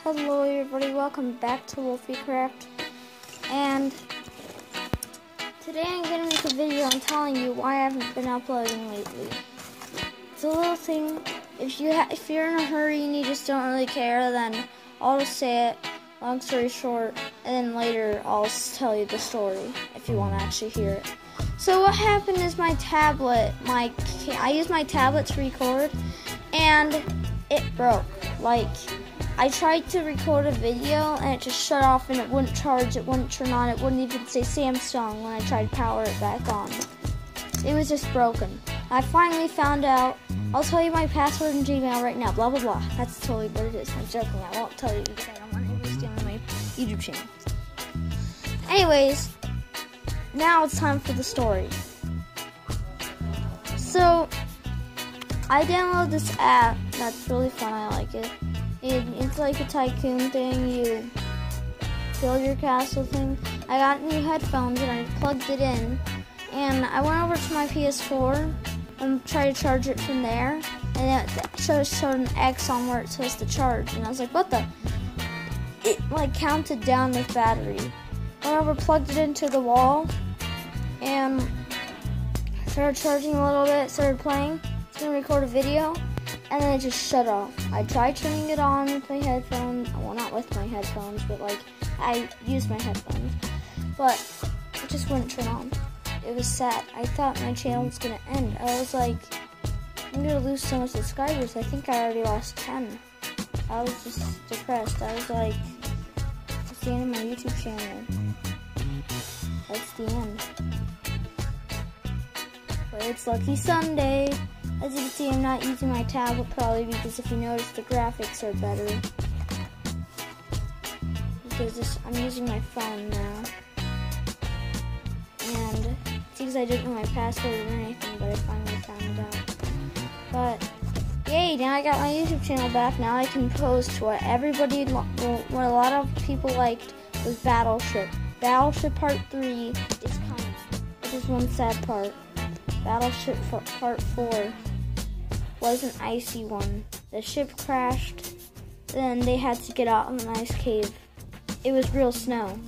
Hello everybody, welcome back to Wolfie Craft. And today I'm gonna make a video on telling you why I haven't been uploading lately. It's a little thing. If you if you're in a hurry and you just don't really care, then I'll just say it. Long story short, and then later I'll tell you the story if you want to actually hear it. So what happened is my tablet, my I used my tablet to record, and it broke. Like I tried to record a video and it just shut off and it wouldn't charge, it wouldn't turn on, it wouldn't even say Samsung when I tried to power it back on. It was just broken. I finally found out. I'll tell you my password in Gmail right now. Blah blah blah. That's totally what it is. I'm joking. I won't tell you because I don't want anybody stealing my YouTube channel. Anyways, now it's time for the story. So, I downloaded this app. That's really fun. I like it. It. It's like a tycoon thing. You build your castle thing. I got new headphones and I plugged it in. And I went over to my PS4 and tried to charge it from there. And it showed, showed an X on where it supposed to charge. And I was like, what the? It like counted down the battery. Went over, plugged it into the wall, and started charging a little bit, started playing. It's gonna record a video, and then it just shut off. I tried turning it on with my headphones. Well, not with my headphones, but like I used my headphones, but it just wouldn't turn on. It was sad. I thought my channel was gonna end. I was like, I'm gonna lose so much subscribers. I think I already lost 10. I was just depressed. I was like, it's the end of my YouTube channel. That's the end. But it's Lucky Sunday. As you can see, I'm not using my tablet probably because if you notice, the graphics are better. Because this, I'm using my phone now. And it's because I didn't know my password or anything, but I finally found it out. But yay, now I got my YouTube channel back. Now I can post what everybody, what a lot of people liked was Battleship. Battleship Part 3 is coming. It is one sad part. Battleship Part 4 was an icy one. The ship crashed, then they had to get out of an ice cave. It was real snow.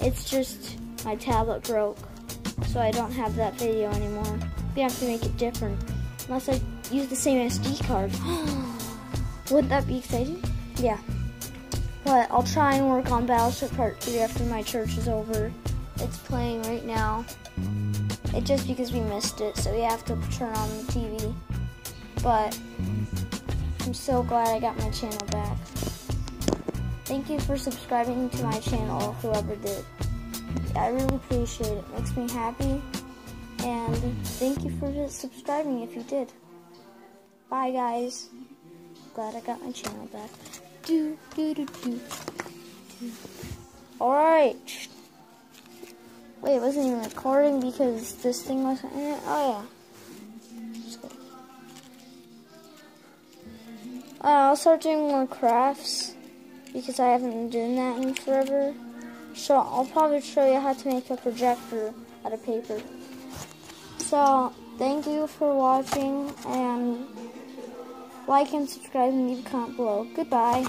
It's just my tablet broke, so I don't have that video anymore. We have to make it different. Unless I use the same SD card. Wouldn't that be exciting? Yeah. But I'll try and work on Battleship Part 3 after my church is over. It's playing right now. It's just because we missed it, so we have to turn on the TV. But I'm so glad I got my channel back. Thank you for subscribing to my channel, whoever did. I really appreciate it. it makes me happy. And thank you for subscribing if you did. Bye, guys. Glad I got my channel back. Do, do, do, do. Alright. Wait, it wasn't even recording because this thing wasn't in it? Oh, yeah. Uh, I'll start doing more crafts because I haven't been doing that in forever. So I'll probably show you how to make a projector out of paper. So, thank you for watching and like and subscribe and leave a comment below. Goodbye.